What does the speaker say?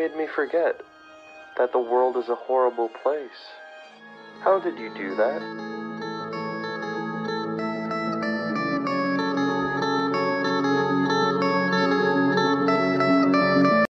made me forget that the world is a horrible place. How did you do that?